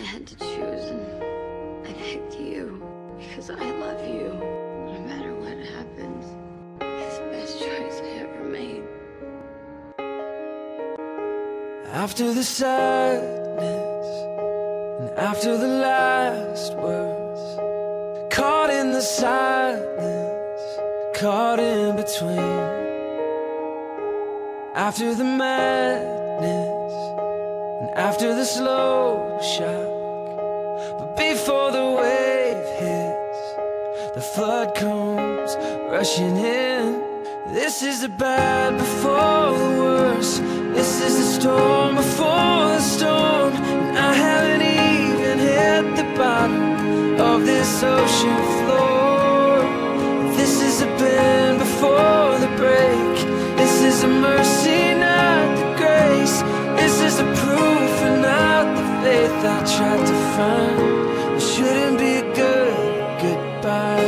I had to choose, and I picked you because I love you. No matter what happens, it's the best choice I ever made. After the sadness and after the last words, caught in the silence, caught in between. After the madness after the slow shock, but before the wave hits, the flood comes rushing in. This is the bad before the worst. This is the storm before It shouldn't be a good goodbye.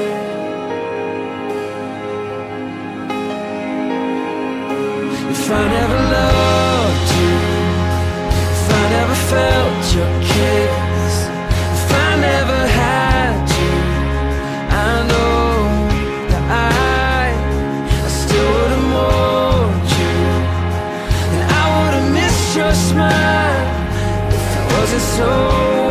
If I never loved you, if I never felt your kiss, if I never had you, I know that I, I still would have mourned you, and I would have missed your smile if it wasn't so